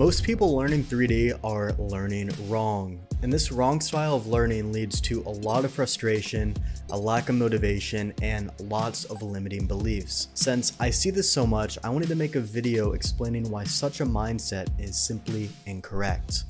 Most people learning 3D are learning wrong. And this wrong style of learning leads to a lot of frustration, a lack of motivation, and lots of limiting beliefs. Since I see this so much, I wanted to make a video explaining why such a mindset is simply incorrect.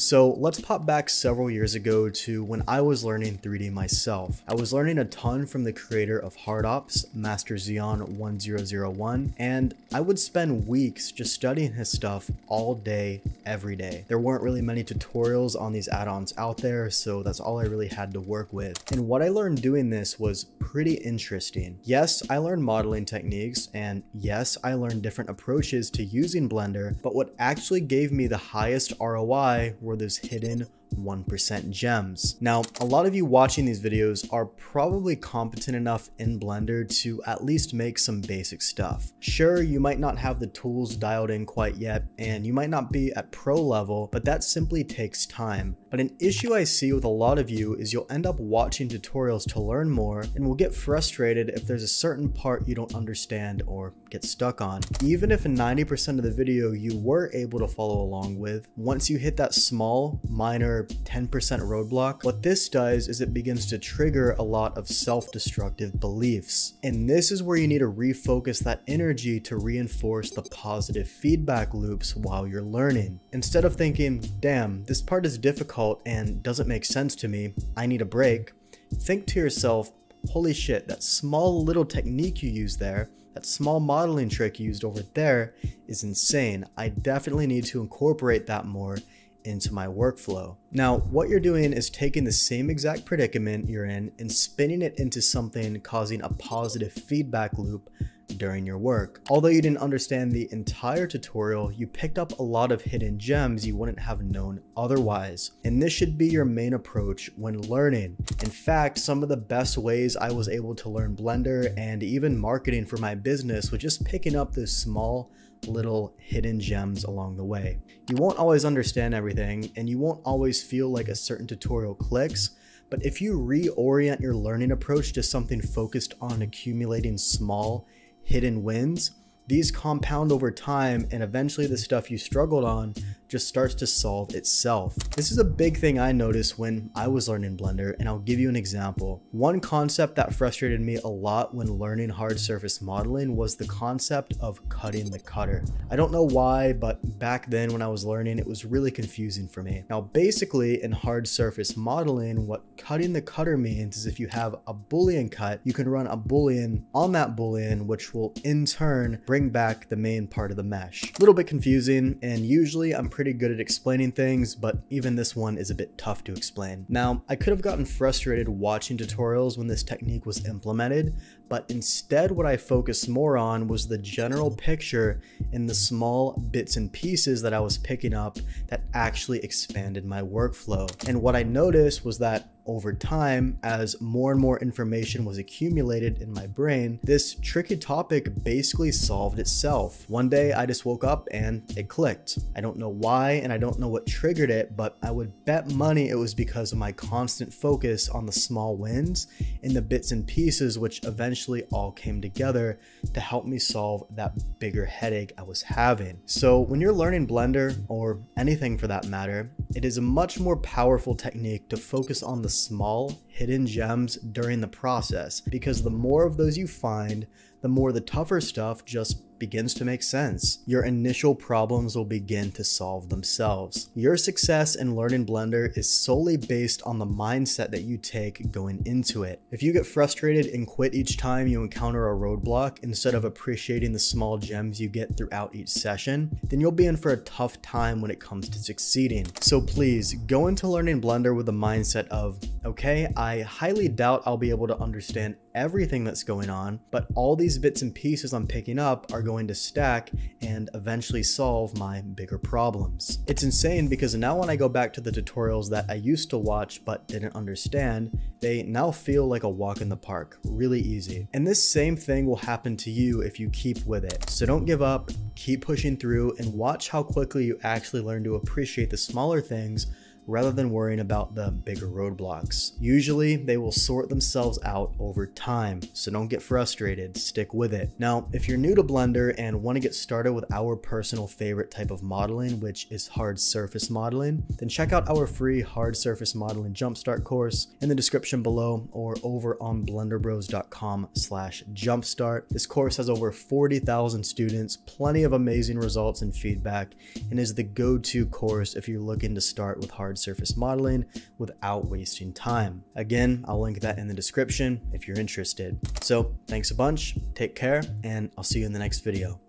So let's pop back several years ago to when I was learning 3D myself. I was learning a ton from the creator of Hard Ops, Master Xeon 1001, and I would spend weeks just studying his stuff all day, every day. There weren't really many tutorials on these add-ons out there, so that's all I really had to work with. And what I learned doing this was pretty interesting. Yes, I learned modeling techniques, and yes, I learned different approaches to using Blender, but what actually gave me the highest ROI were those hidden 1% gems. Now, a lot of you watching these videos are probably competent enough in Blender to at least make some basic stuff. Sure, you might not have the tools dialed in quite yet, and you might not be at pro level, but that simply takes time. But an issue I see with a lot of you is you'll end up watching tutorials to learn more and will get frustrated if there's a certain part you don't understand or get stuck on. Even if 90% of the video you were able to follow along with, once you hit that small, minor 10% roadblock, what this does is it begins to trigger a lot of self-destructive beliefs. And this is where you need to refocus that energy to reinforce the positive feedback loops while you're learning. Instead of thinking, damn, this part is difficult and doesn't make sense to me, I need a break, think to yourself, holy shit, that small little technique you use there that small modeling trick used over there is insane. I definitely need to incorporate that more into my workflow. Now, what you're doing is taking the same exact predicament you're in and spinning it into something causing a positive feedback loop during your work. Although you didn't understand the entire tutorial, you picked up a lot of hidden gems you wouldn't have known otherwise. And this should be your main approach when learning. In fact, some of the best ways I was able to learn Blender and even marketing for my business was just picking up those small little hidden gems along the way. You won't always understand everything and you won't always feel like a certain tutorial clicks, but if you reorient your learning approach to something focused on accumulating small hidden wins, these compound over time and eventually the stuff you struggled on just starts to solve itself. This is a big thing I noticed when I was learning Blender and I'll give you an example. One concept that frustrated me a lot when learning hard surface modeling was the concept of cutting the cutter. I don't know why, but back then when I was learning, it was really confusing for me. Now, basically in hard surface modeling, what cutting the cutter means is if you have a boolean cut, you can run a boolean on that boolean, which will in turn bring back the main part of the mesh. A little bit confusing, and usually I'm pretty good at explaining things, but even this one is a bit tough to explain. Now, I could have gotten frustrated watching tutorials when this technique was implemented, but instead what I focused more on was the general picture and the small bits and pieces that I was picking up that actually expanded my workflow. And what I noticed was that over time, as more and more information was accumulated in my brain, this tricky topic basically solved itself. One day I just woke up and it clicked. I don't know why and I don't know what triggered it, but I would bet money it was because of my constant focus on the small wins and the bits and pieces which eventually all came together to help me solve that bigger headache I was having. So when you're learning Blender or anything for that matter, it is a much more powerful technique to focus on the small hidden gems during the process because the more of those you find, the more the tougher stuff just begins to make sense. Your initial problems will begin to solve themselves. Your success in learning Blender is solely based on the mindset that you take going into it. If you get frustrated and quit each time you encounter a roadblock instead of appreciating the small gems you get throughout each session, then you'll be in for a tough time when it comes to succeeding. So please go into learning Blender with the mindset of, okay, I highly doubt I'll be able to understand everything that's going on, but all these bits and pieces I'm picking up are going to stack and eventually solve my bigger problems. It's insane because now when I go back to the tutorials that I used to watch but didn't understand, they now feel like a walk in the park, really easy. And this same thing will happen to you if you keep with it. So don't give up, keep pushing through, and watch how quickly you actually learn to appreciate the smaller things rather than worrying about the bigger roadblocks. Usually, they will sort themselves out over time, so don't get frustrated, stick with it. Now, if you're new to Blender and want to get started with our personal favorite type of modeling, which is hard surface modeling, then check out our free hard surface modeling jumpstart course in the description below or over on blenderbros.com slash jumpstart. This course has over 40,000 students, plenty of amazing results and feedback, and is the go-to course if you're looking to start with hard surface modeling without wasting time. Again, I'll link that in the description if you're interested. So thanks a bunch, take care, and I'll see you in the next video.